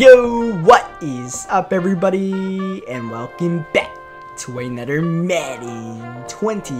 Yo, what is up everybody and welcome back to another Madden 20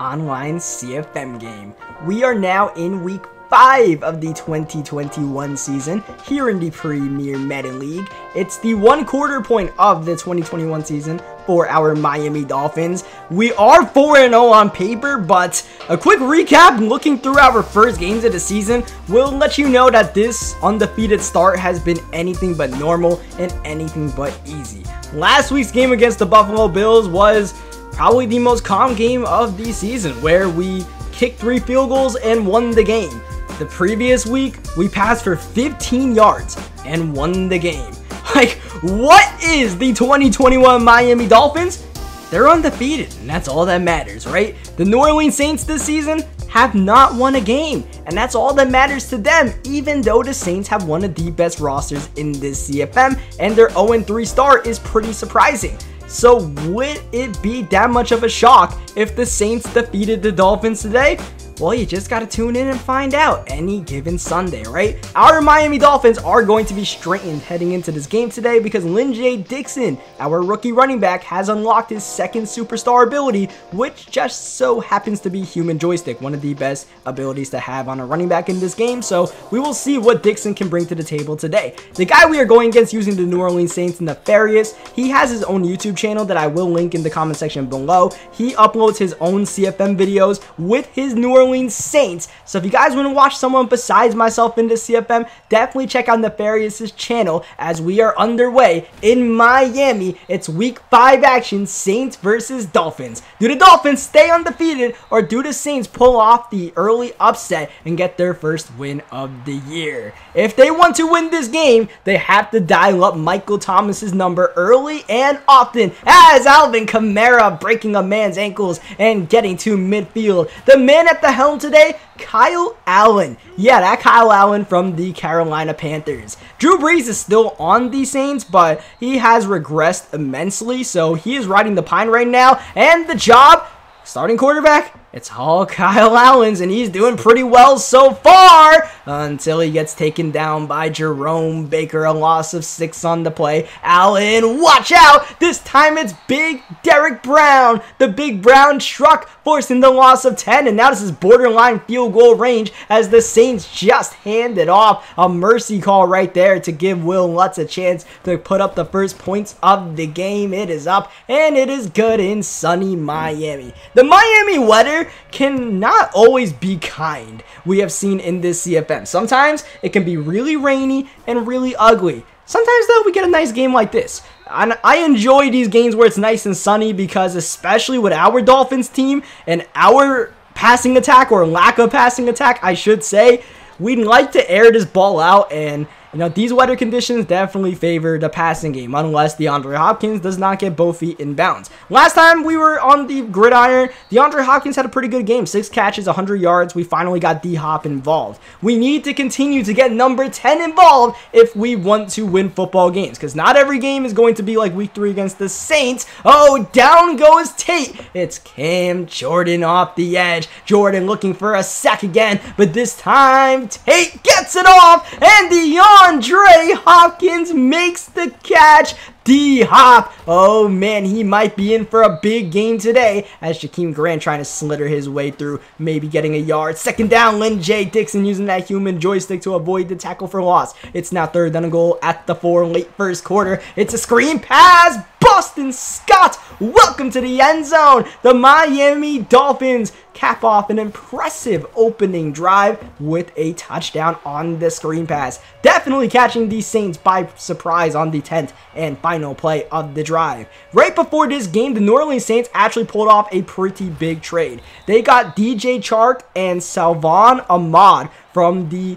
online CFM game. We are now in week 5 of the 2021 season here in the Premier Madden League. It's the one quarter point of the 2021 season for our Miami Dolphins. We are 4-0 on paper, but a quick recap looking through our first games of the season will let you know that this undefeated start has been anything but normal and anything but easy. Last week's game against the Buffalo Bills was probably the most calm game of the season where we kicked three field goals and won the game. The previous week, we passed for 15 yards and won the game. Like, what is the 2021 Miami Dolphins? They're undefeated, and that's all that matters, right? The New Orleans Saints this season have not won a game, and that's all that matters to them, even though the Saints have one of the best rosters in this CFM, and their 0-3 start is pretty surprising. So would it be that much of a shock if the Saints defeated the Dolphins today? Well, you just gotta tune in and find out any given Sunday, right? Our Miami Dolphins are going to be straightened heading into this game today because Lyn-J Dixon, our rookie running back, has unlocked his second superstar ability, which just so happens to be Human Joystick, one of the best abilities to have on a running back in this game. So we will see what Dixon can bring to the table today. The guy we are going against using the New Orleans Saints, Nefarious, he has his own YouTube channel that I will link in the comment section below. He uploads his own CFM videos with his New Orleans Saints. So if you guys want to watch someone besides myself in the CFM, definitely check out Nefarious' channel as we are underway in Miami. It's week 5 action, Saints versus Dolphins. Do the Dolphins stay undefeated or do the Saints pull off the early upset and get their first win of the year? If they want to win this game, they have to dial up Michael Thomas's number early and often as Alvin Kamara breaking a man's ankles and getting to midfield. The man at the helm today, Kyle Allen. Yeah, that Kyle Allen from the Carolina Panthers. Drew Brees is still on the Saints, but he has regressed immensely, so he is riding the pine right now. And the job, starting quarterback, it's all Kyle Allen's, and he's doing pretty well so far until he gets taken down by Jerome Baker. A loss of six on the play. Allen, watch out! This time it's Big Derrick Brown. The Big Brown truck forcing the loss of 10, and now this is borderline field goal range as the Saints just handed off a mercy call right there to give Wil Lutz a chance to put up the first points of the game. It is up, and it is good in sunny Miami. The Miami weather cannot always be kind, we have seen in this CFM. Sometimes it can be really rainy and really ugly. Sometimes, though, we get a nice game like this. And I enjoy these games where it's nice and sunny because, especially with our Dolphins team and our passing attack or lack of passing attack, I should say, we'd like to air this ball out and you know, these weather conditions definitely favor the passing game unless DeAndre Hopkins does not get both feet in bounds. Last time we were on the gridiron, DeAndre Hopkins had a pretty good game. Six catches, 100 yards. We finally got D-Hop involved. We need to continue to get number 10 involved if we want to win football games because not every game is going to be like week three against the Saints. Oh, down goes Tate. It's Cam Jordan off the edge. Jordan looking for a sack again, but this time Tate gets it off and DeAndre DeAndre Hopkins makes the catch. D Hop. Oh man, he might be in for a big game today as Jakeem Grant trying to slither his way through, maybe getting a yard. Second down, Lyn-J Dixon using that human joystick to avoid the tackle for loss. It's now third down and goal at the four late first quarter. It's a screen pass. Boston Scott, welcome to the end zone. The Miami Dolphins cap off an impressive opening drive with a touchdown on the screen pass. Definitely catching the Saints by surprise on the 10th and final play of the drive. Right before this game, the New Orleans Saints actually pulled off a pretty big trade. They got DJ Chark and Salvon Ahmed from the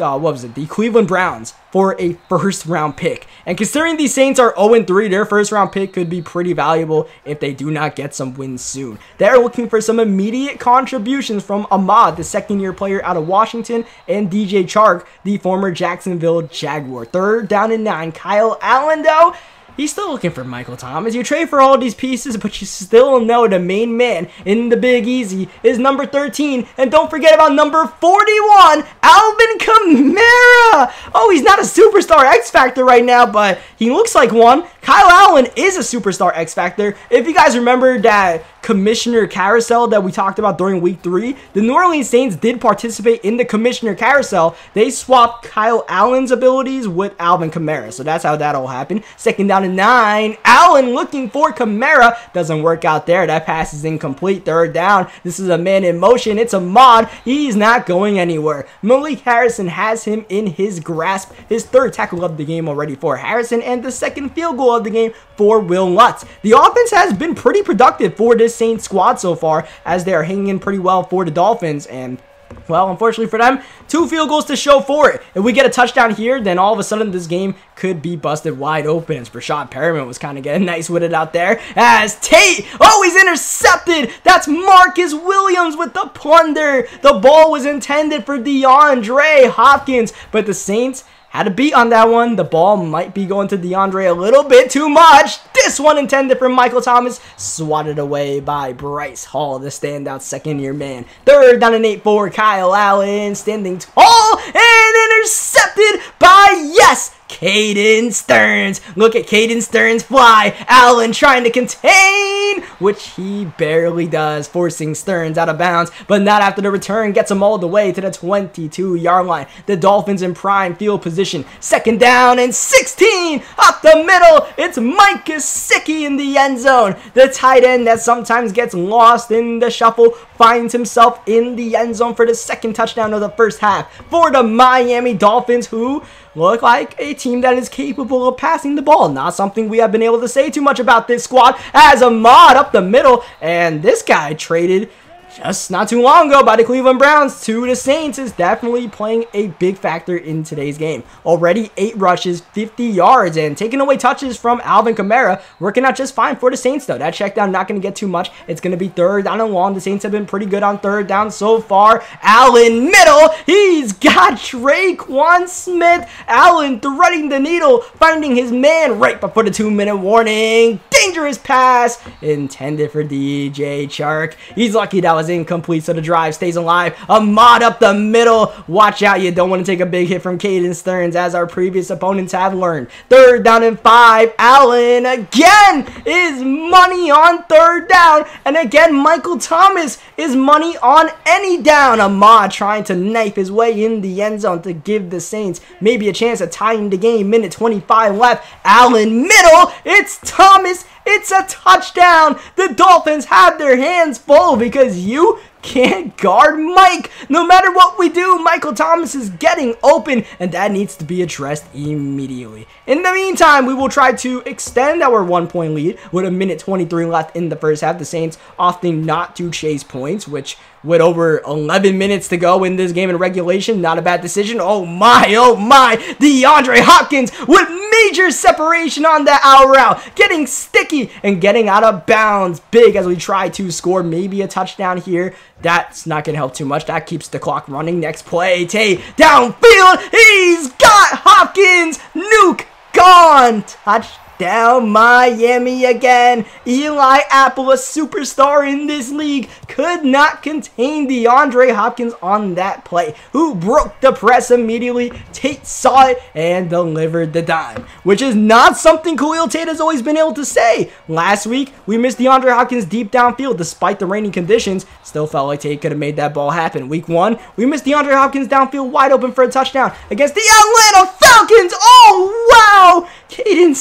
uh, what was it, the Cleveland Browns for a first round pick. And considering these Saints are 0-3, their first round pick could be pretty valuable if they do not get some wins soon. They're looking for some immediate contributions from Ahmed, the second year player out of Washington, and DJ Chark, the former Jacksonville Jaguar. Third down and nine. Kyle Allen, though, He's still looking for Michael Thomas. You trade for all these pieces, but you still know the main man in the Big Easy is number 13. And don't forget about number 41, Alvin Kamara. Oh, he's not a superstar X Factor right now, but he looks like one. Kyle Allen is a superstar X Factor. If you guys remember that commissioner carousel that we talked about during week three, the New Orleans Saints did participate in the commissioner carousel. They swapped Kyle Allen's abilities with Alvin Kamara. So that's how that all happened. Second down nine. Allen looking for Kamara. Doesn't work out there. That pass is incomplete. Third down. This is a man in motion. It's Ahmed. He's not going anywhere. Malik Harrison has him in his grasp. His third tackle of the game already for Harrison and the second field goal of the game for Wil Lutz. The offense has been pretty productive for this Saints squad so far as they are hanging in pretty well for the Dolphins and well, unfortunately for them, two field goals to show for it. If we get a touchdown here, then all of a sudden this game could be busted wide open. As Breshad Perriman was kind of getting nice with it out there. As Tate, oh, he's intercepted. That's Marcus Williams with the plunder. The ball was intended for DeAndre Hopkins, but the Saints had a beat on that one. The ball might be going to DeAndre a little bit too much. This one intended for Michael Thomas. Swatted away by Bryce Hall, the standout second year man. Third down and eight for Kyle Allen. Standing tall and intercepted yes, Caden Sterns. Look at Caden Sterns fly. Allen trying to contain, which he barely does, forcing Sterns out of bounds, but not after the return gets him all the way to the 22 yard line. The Dolphins in prime field position. Second down and 16 up the middle. It's Mike Gesicki in the end zone. The tight end that sometimes gets lost in the shuffle finds himself in the end zone for the second touchdown of the first half for the Miami Dolphins, who look like a team that is capable of passing the ball. Not something we have been able to say too much about this squad as Ahmed up the middle. And this guy traded just not too long ago by the Cleveland Browns to the Saints is definitely playing a big factor in today's game. Already 8 rushes, 50 yards, and taking away touches from Alvin Kamara, working out just fine for the Saints though. That check down not going to get too much. It's going to be third down and long. The Saints have been pretty good on third down so far. Allen middle. He's got Tre'Quan Smith. Allen threading the needle, finding his man right before the two minute warning. Dangerous pass intended for DJ Chark. He's lucky that was incomplete, so the drive stays alive. Ahmed up the middle. Watch out, you don't want to take a big hit from Caden Sterns, as our previous opponents have learned. Third down and five. Allen again is money on third down. And again, Michael Thomas is money on any down. Ahmed trying to knife his way in the end zone to give the Saints maybe a chance of tying the game. Minute 25 left. Allen middle. It's Thomas it's a touchdown. The Dolphins have their hands full because you can't guard Mike. No matter what we do, Michael Thomas is getting open, and that needs to be addressed immediately. In the meantime, we will try to extend our one-point lead with a minute 23 left in the first half. The Saints opting not to chase points, which with over 11 minutes to go in this game in regulation, not a bad decision. Oh my, oh my, DeAndre Hopkins with major separation on that out route, getting sticky and getting out of bounds. Big as we try to score maybe a touchdown here. That's not going to help too much. That keeps the clock running. Next play, Tate downfield. He's got Hopkins. Nuke gone. Touchdown down Miami again. Eli Apple, a superstar in this league, could not contain DeAndre Hopkins on that play, who broke the press immediately. Tate saw it and delivered the dime, which is not something Khalil Tate has always been able to say. Last week, we missed DeAndre Hopkins deep downfield despite the rainy conditions. Still felt like Tate could have made that ball happen. Week one, we missed DeAndre Hopkins downfield wide open for a touchdown against the Atlanta Falcons. Oh, wow! Caden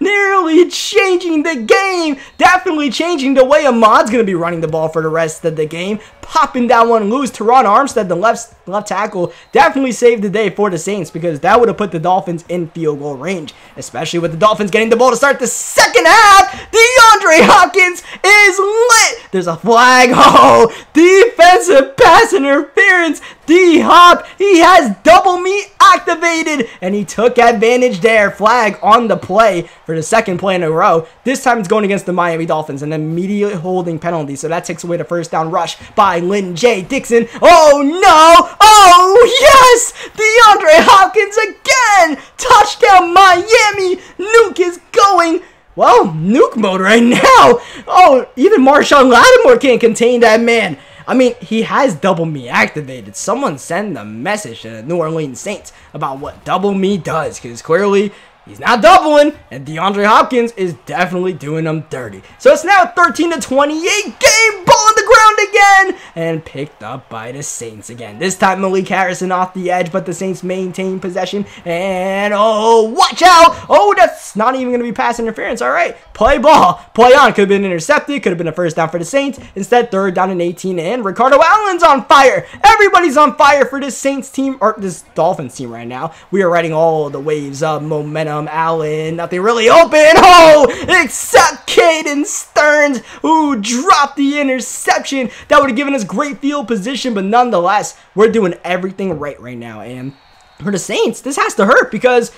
Nearly changing the game. Definitely changing the way Ahmed's going to be running the ball for the rest of the game. Popping that one loose. Terron Armstead, the left, left tackle, definitely saved the day for the Saints because that would have put the Dolphins in field goal range. Especially with the Dolphins getting the ball to start the second half. DeAndre Hopkins is lit. There's a flag. Oh, defensive pass interference. D-Hop, he has double me activated, and he took advantage there. Flag on the play for the second play in a row. This time it's going against the Miami Dolphins, an immediate holding penalty, so that takes away the first down rush by Lyn-J Dixon. Oh no! Oh yes! DeAndre Hopkins again! Touchdown Miami! Nuke is going well, nuke mode right now. Oh, even Marshon Lattimore can't contain that man. I mean, he has double me activated. Someone send a message to the New Orleans Saints about what double me does, because clearly He's not doubling, and DeAndre Hopkins is definitely doing them dirty. So it's now 13 to 28. Game ball on the ground again, and picked up by the Saints again. This time Malik Harrison off the edge, but the Saints maintain possession. And oh, watch out! Oh, that's not even going to be pass interference. All right, play ball, play on. Could have been intercepted. Could have been a first down for the Saints. Instead, third down and 18. And Ricardo Allen's on fire. Everybody's on fire for this Saints team or this Dolphins team right now. We are riding all the waves of momentum um, Allen. Nothing really open. Oh, except Caden Sterns, who dropped the interception. That would have given us great field position, but nonetheless, we're doing everything right right now. And for the Saints, this has to hurt because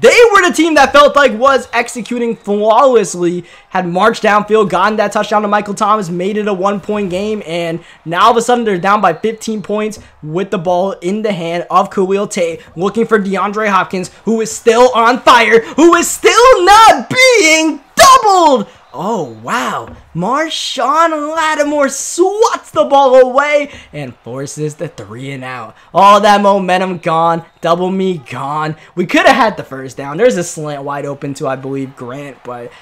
they were the team that felt like was executing flawlessly, had marched downfield, gotten that touchdown to Michael Thomas, made it a one point game, and now all of a sudden they're down by 15 points with the ball in the hand of Khalil Tate, looking for DeAndre Hopkins, who is still on fire, who is still not being doubled. Oh, wow. Marshon Lattimore swats the ball away and forces the three and out. All that momentum gone. Double me gone. We could have had the first down. There's a slant wide open to, I believe, Grant, but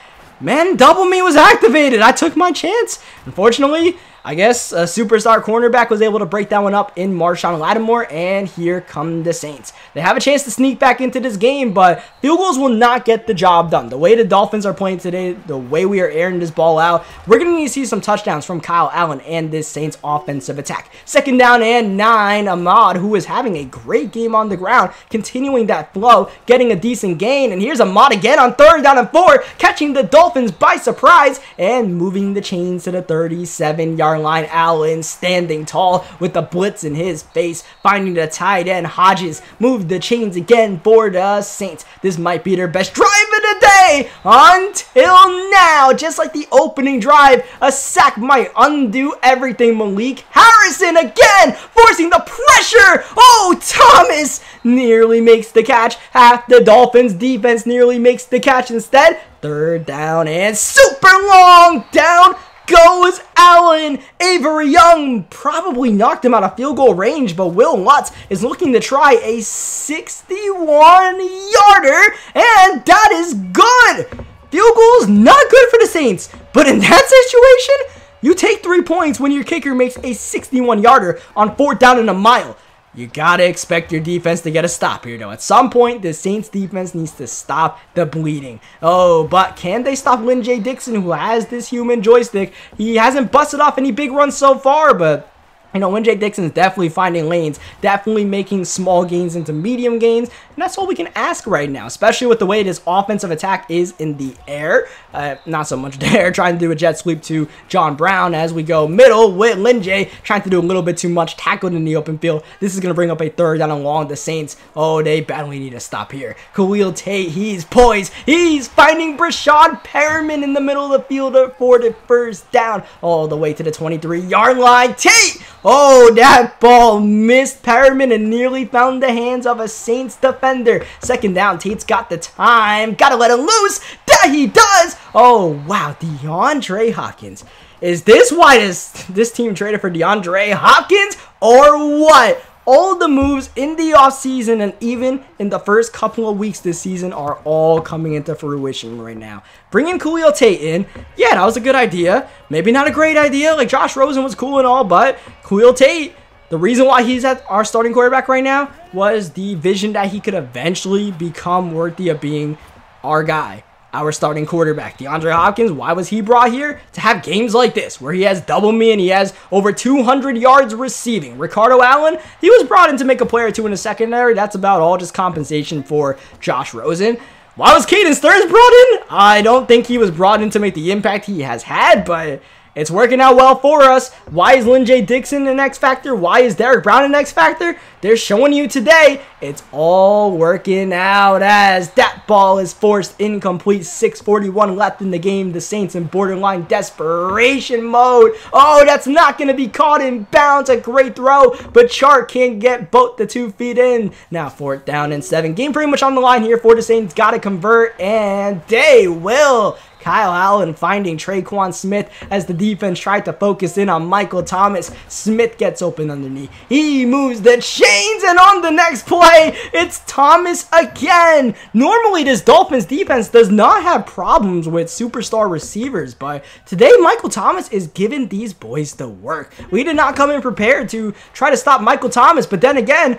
man, double me was activated. I took my chance. Unfortunately, I guess a superstar cornerback was able to break that one up in Marshon Lattimore, and here come the Saints. They have a chance to sneak back into this game, but field goals will not get the job done. The way the Dolphins are playing today, the way we are airing this ball out, we're going to need to see some touchdowns from Kyle Allen and this Saints offensive attack. Second down and nine, Ahmed, who is having a great game on the ground, continuing that flow, getting a decent gain, and here's Ahmed again on third down and four, catching the Dolphins by surprise, and moving the chains to the 37-yard line. Allen standing tall with the blitz in his face, finding the tight end. Hodges moved the chains again for the Saints. This might be their best drive of the day until now. Just like the opening drive, a sack might undo everything. Malik Harrison again forcing the pressure. Oh, Thomas nearly makes the catch. Half the Dolphins defense nearly makes the catch instead. Third down and super long down goes Allen. Avery Young probably knocked him out of field goal range, but Wil Lutz is looking to try a 61 yarder, and that is good. Field goal is not good for the Saints, but in that situation, you take three points when your kicker makes a 61 yarder on fourth down and a mile. You gotta expect your defense to get a stop here, though. At some point, the Saints defense needs to stop the bleeding. Oh, but can they stop Lyn-J Dixon, who has this human joystick? He hasn't busted off any big runs so far, but you know, Lyn-J Dixon's definitely finding lanes, definitely making small gains into medium gains, and that's all we can ask right now, especially with the way this offensive attack is in the air. Uh, not so much there, trying to do a jet sweep to John Brown as we go middle with Lyn-J trying to do a little bit too much, tackled in the open field. This is going to bring up a third down along the Saints. Oh, they badly need to stop here. Khalil Tate, he's poised. He's finding Breshad Perriman in the middle of the field for the first down, all the way to the 23-yard line. Tate! Oh, that ball missed Perriman and nearly found the hands of a Saints defender. Second down, Tate's got the time. Gotta let him loose. That he does. Oh, wow. DeAndre Hopkins. Is this why this, this team traded for DeAndre Hopkins or what? all the moves in the offseason and even in the first couple of weeks this season are all coming into fruition right now. Bringing Khalil Tate in, yeah, that was a good idea. Maybe not a great idea. Like Josh Rosen was cool and all, but Khalil Tate, the reason why he's at our starting quarterback right now was the vision that he could eventually become worthy of being our guy our starting quarterback, DeAndre Hopkins, why was he brought here? To have games like this, where he has double me and he has over 200 yards receiving. Ricardo Allen, he was brought in to make a play or two in the secondary. That's about all, just compensation for Josh Rosen. Why was Caden Sterns brought in? I don't think he was brought in to make the impact he has had, but It's working out well for us. Why is Lyn-J Dixon an X Factor? Why is Derrick Brown an X Factor? They're showing you today it's all working out as that ball is forced incomplete. 641 left in the game. The Saints in borderline desperation mode. Oh, that's not going to be caught in bounds. A great throw, but Chark can't get both the two feet in. Now fourth down and seven. Game pretty much on the line here for the Saints. Got to convert, and they will. Kyle Allen finding Tre'Quan Smith as the defense tried to focus in on Michael Thomas. Smith gets open underneath. He moves the chains, and on the next play, it's Thomas again. Normally, this Dolphins defense does not have problems with superstar receivers, but today, Michael Thomas is giving these boys the work. We did not come in prepared to try to stop Michael Thomas, but then again,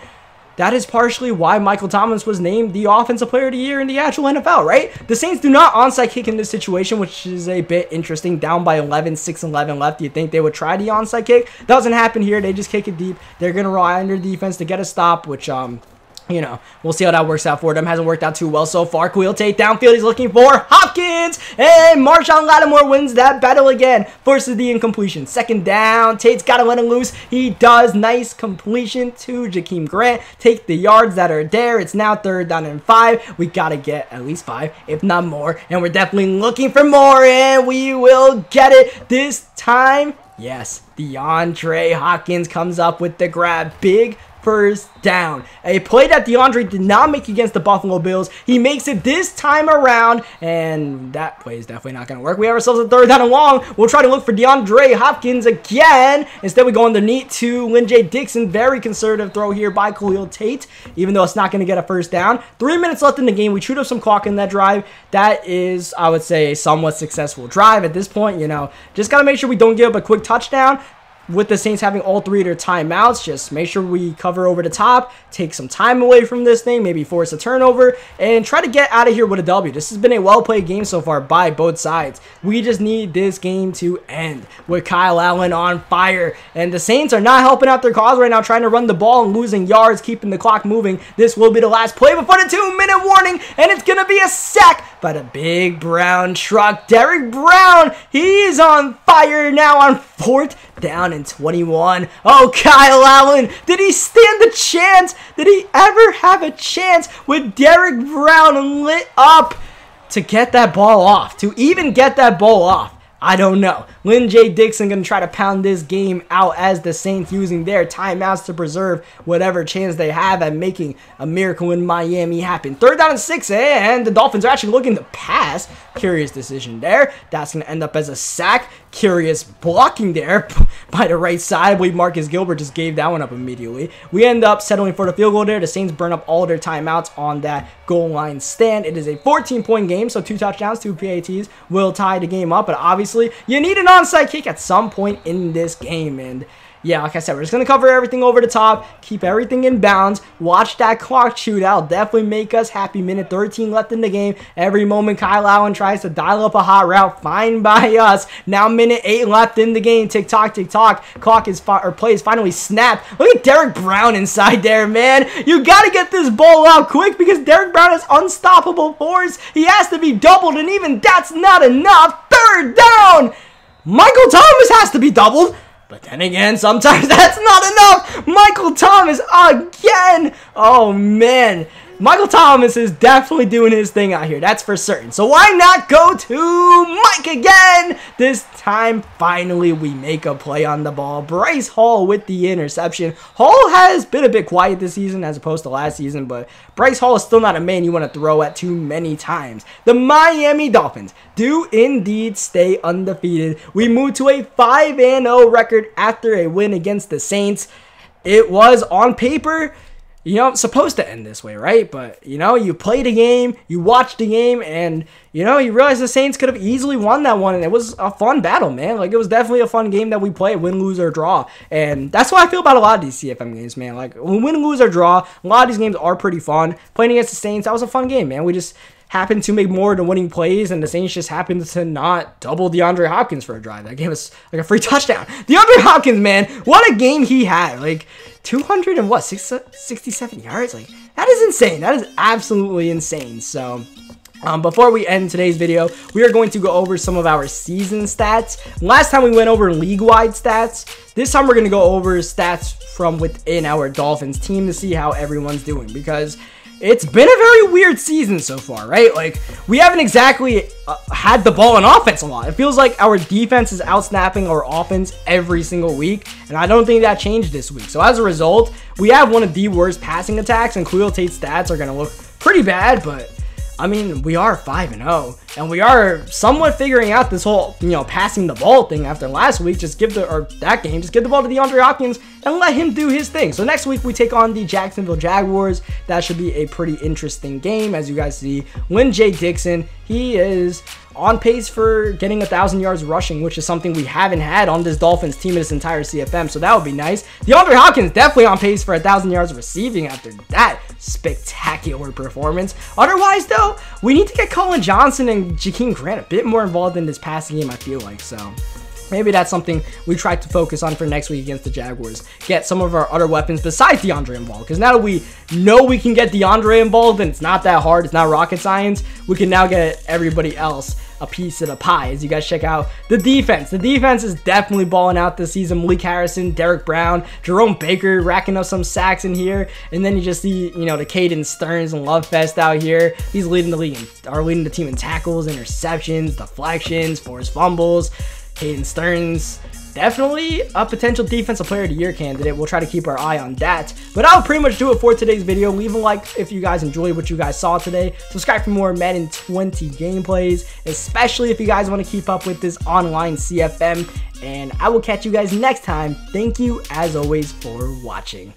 that is partially why Michael Thomas was named the Offensive Player of the Year in the actual NFL, right? The Saints do not onside kick in this situation, which is a bit interesting. Down by 11, 6 11 left. You think they would try the onside kick? Doesn't happen here. They just kick it deep. They're going to rely on their defense to get a stop, which, um, you know, we'll see how that works out for them. Hasn't worked out too well so far. Khalil Tate downfield. He's looking for Hopkins. And Marshon Lattimore wins that battle again. Forces the incompletion. Second down. Tate's got to let him loose. He does. Nice completion to Jakeem Grant. Take the yards that are there. It's now third down and five. We got to get at least five, if not more. And we're definitely looking for more. And we will get it this time. Yes, DeAndre Hopkins comes up with the grab. Big first down. A play that DeAndre did not make against the Buffalo Bills. He makes it this time around, and that play is definitely not going to work. We have ourselves a third down and long. We'll try to look for DeAndre Hopkins again. Instead, we go underneath to Lyn-J Dixon. Very conservative throw here by Khalil Tate, even though it's not going to get a first down. Three minutes left in the game. We chewed up some clock in that drive. That is, I would say, a somewhat successful drive at this point. You know, just got to make sure we don't give up a quick touchdown with the Saints having all three of their timeouts, just make sure we cover over the top, take some time away from this thing, maybe force a turnover, and try to get out of here with a W. This has been a well-played game so far by both sides. We just need this game to end with Kyle Allen on fire. And the Saints are not helping out their cause right now, trying to run the ball and losing yards, keeping the clock moving. This will be the last play before the two-minute warning, and it's going to be a sack by the big brown truck. Derrick Brown, he is on fire now on fourth down in 21. Oh, Kyle Allen, did he stand a chance? Did he ever have a chance with Derrick Brown lit up to get that ball off? To even get that ball off? I don't know. Lyn-J Dixon going to try to pound this game out as the Saints using their timeouts to preserve whatever chance they have at making a miracle in Miami happen. Third down and six, and the Dolphins are actually looking to pass. Curious decision there. That's going to end up as a sack. Curious blocking there by the right side. I believe Marcus Gilbert just gave that one up immediately. We end up settling for the field goal there. The Saints burn up all their timeouts on that goal line stand. It is a 14-point game, so two touchdowns, two PATs will tie the game up, but obviously you need an onside kick at some point in this game, and yeah, like I said, we're just going to cover everything over the top, keep everything in bounds, watch that clock shoot out, definitely make us happy. Minute 13 left in the game. Every moment Kyle Allen tries to dial up a hot route, fine by us. Now minute 8 left in the game. Tick tock, tick tock. Clock is, or play is finally snapped. Look at Derrick Brown inside there, man. You got to get this ball out quick because Derrick Brown is unstoppable force. He has to be doubled, and even that's not enough. Third down. Michael Thomas has to be doubled. But then again, sometimes that's not enough. Michael Thomas again. Oh, man. Michael Thomas is definitely doing his thing out here. That's for certain. So why not go to Mike again? This time, finally, we make a play on the ball. Bryce Hall with the interception. Hall has been a bit quiet this season as opposed to last season, but Bryce Hall is still not a man you want to throw at too many times. The Miami Dolphins do indeed stay undefeated. We move to a 5-0 record after a win against the Saints. It was on paper you know, supposed to end this way, right? But, you know, you played a game, you watched the game, and, you know, you realize the Saints could have easily won that one, and it was a fun battle, man. Like, it was definitely a fun game that we played, win, lose, or draw. And that's what I feel about a lot of these CFM games, man. Like, win, lose, or draw, a lot of these games are pretty fun. Playing against the Saints, that was a fun game, man. We just happened to make more than winning plays, and the Saints just happened to not double DeAndre Hopkins for a drive. That gave us like a free touchdown. DeAndre Hopkins, man, what a game he had! Like 200 and what, 67 yards? Like that is insane. That is absolutely insane. So Um, before we end today's video, we are going to go over some of our season stats. Last time we went over league-wide stats. This time we're going to go over stats from within our Dolphins team to see how everyone's doing because it's been a very weird season so far, right? Like, we haven't exactly uh, had the ball in offense a lot. It feels like our defense is outsnapping our offense every single week, and I don't think that changed this week. So as a result, we have one of the worst passing attacks, and Khalil Tate's stats are going to look pretty bad, but I mean, we are 5 and 0 and we are somewhat figuring out this whole, you know, passing the ball thing after last week. Just give the or that game, just give the ball to DeAndre Hopkins and let him do his thing. So next week we take on the Jacksonville Jaguars. That should be a pretty interesting game as you guys see. Lyn-J Dixon, he is on pace for getting a thousand yards rushing, which is something we haven't had on this Dolphins team in this entire CFM. So that would be nice. DeAndre Hopkins definitely on pace for a thousand yards receiving after that spectacular performance. Otherwise, though, we need to get Collin Johnson and Jakeem Grant a bit more involved in this passing game. I feel like so. Maybe that's something we try to focus on for next week against the Jaguars. Get some of our other weapons besides DeAndre involved. Because now that we know we can get DeAndre involved and it's not that hard, it's not rocket science, we can now get everybody else a piece of the pie as you guys check out the defense. The defense is definitely balling out this season. Malik Harrison, Derrick Brown, Jerome Baker racking up some sacks in here. And then you just see, you know, the Caden Sterns and Love Fest out here. He's leading the league, are leading the team in tackles, interceptions, deflections, forced fumbles. Caden Sterns, definitely a potential defensive player of the year candidate. We'll try to keep our eye on that. But I'll pretty much do it for today's video. Leave a like if you guys enjoyed what you guys saw today. Subscribe for more Madden 20 gameplays, especially if you guys want to keep up with this online CFM. And I will catch you guys next time. Thank you, as always, for watching.